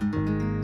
Música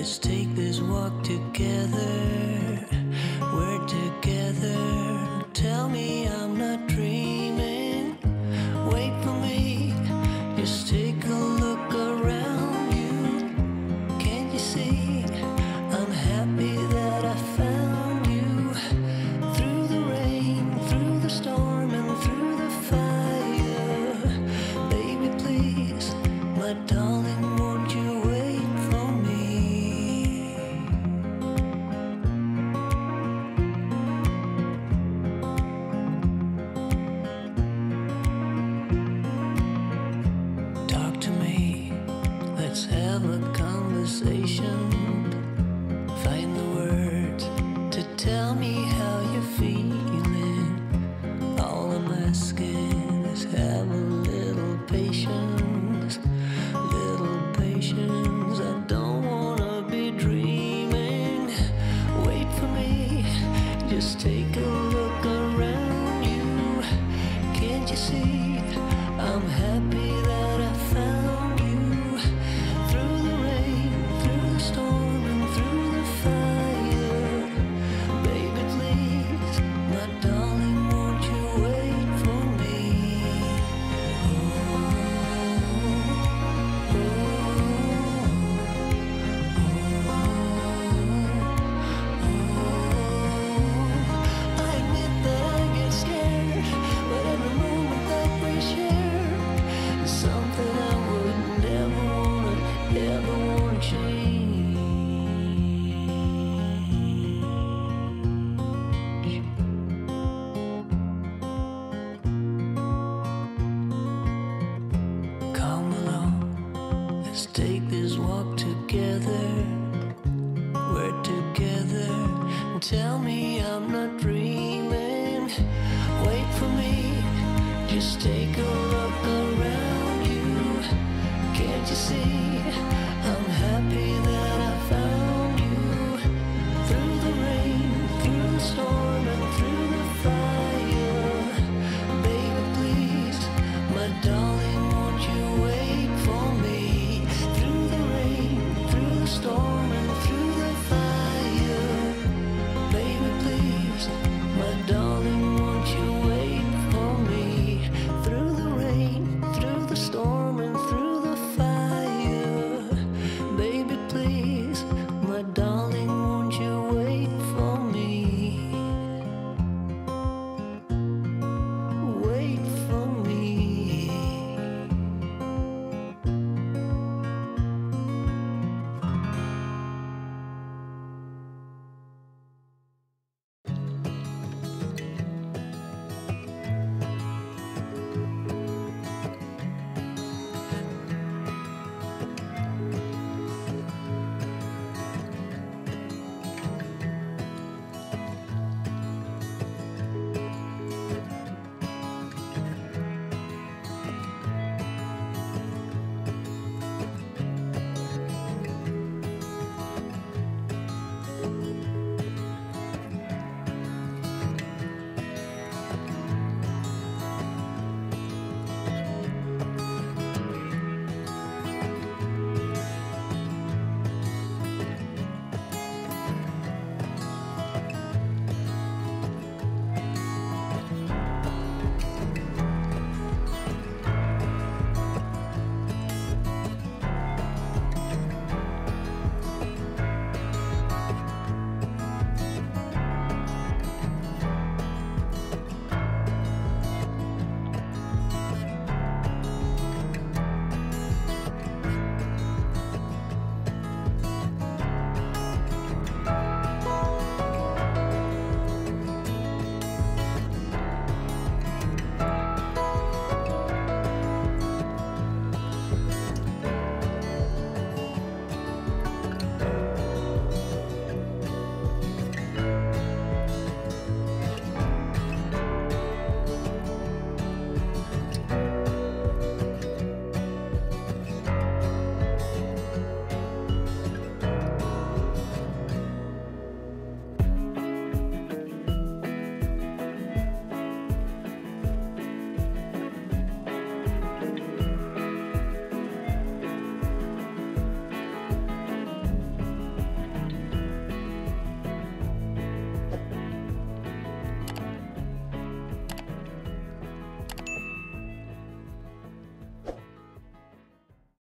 Let's take this walk together. We're together. Tell me I'm not dreaming.